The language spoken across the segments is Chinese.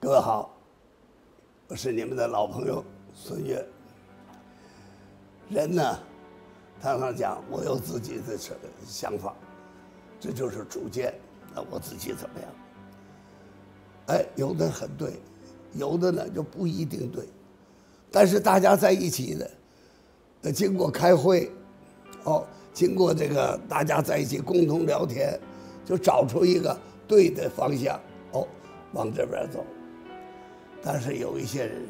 各位好我是你们的老朋友孙悦人呢常常讲我有自己的想法这就是主见那我自己怎么样？哎有的很对有的呢就不一定对。但是大家在一起的，呃，经过开会，哦，经过这个大家在一起共同聊天，就找出一个对的方向，哦，往这边走。但是有一些人，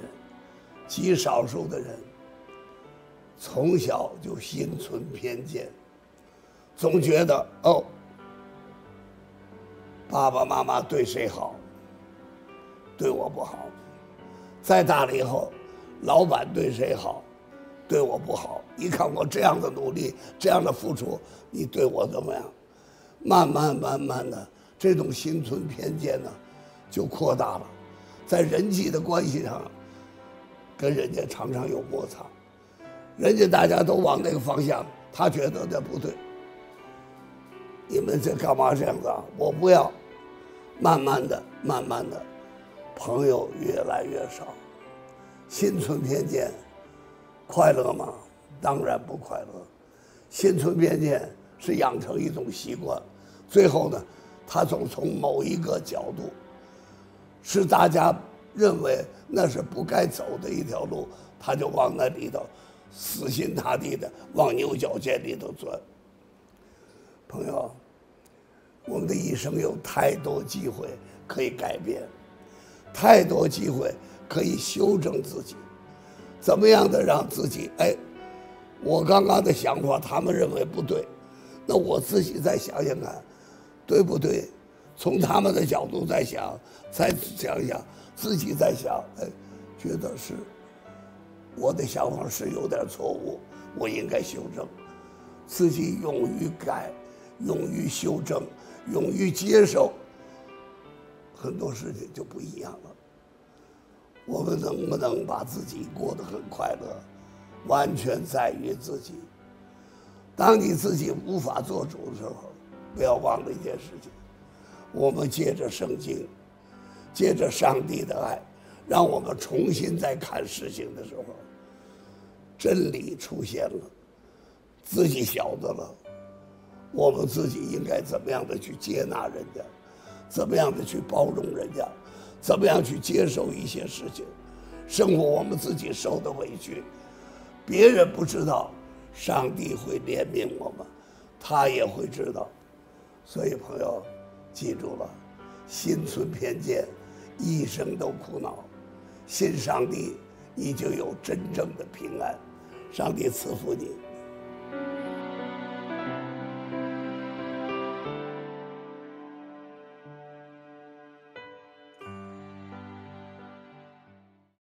极少数的人，从小就心存偏见，总觉得哦，爸爸妈妈对谁好，对我不好；再大了以后，老板对谁好，对我不好。一看我这样的努力，这样的付出，你对我怎么样？慢慢慢慢的，这种心存偏见呢，就扩大了。在人际的关系上，跟人家常常有摩擦，人家大家都往那个方向，他觉得那不对。你们这干嘛这样子啊？我不要，慢慢的、慢慢的，朋友越来越少，心存偏见，快乐吗？当然不快乐。心存偏见是养成一种习惯，最后呢，他总从某一个角度。是大家认为那是不该走的一条路，他就往那里头死心塌地的往牛角尖里头钻。朋友，我们的一生有太多机会可以改变，太多机会可以修正自己，怎么样的让自己哎，我刚刚的想法他们认为不对，那我自己再想想看，对不对？从他们的角度再想，再想想自己再想，哎，觉得是我的想法是有点错误，我应该修正。自己勇于改，勇于修正，勇于接受，很多事情就不一样了。我们能不能把自己过得很快乐，完全在于自己。当你自己无法做主的时候，不要忘了一件事情。我们借着圣经，借着上帝的爱，让我们重新再看事情的时候，真理出现了，自己晓得了，我们自己应该怎么样的去接纳人家，怎么样的去包容人家，怎么样去接受一些事情，生活我们自己受的委屈，别人不知道，上帝会怜悯我们，他也会知道，所以朋友。记住了，心存偏见，一生都苦恼；信上帝，你就有真正的平安。上帝赐福你。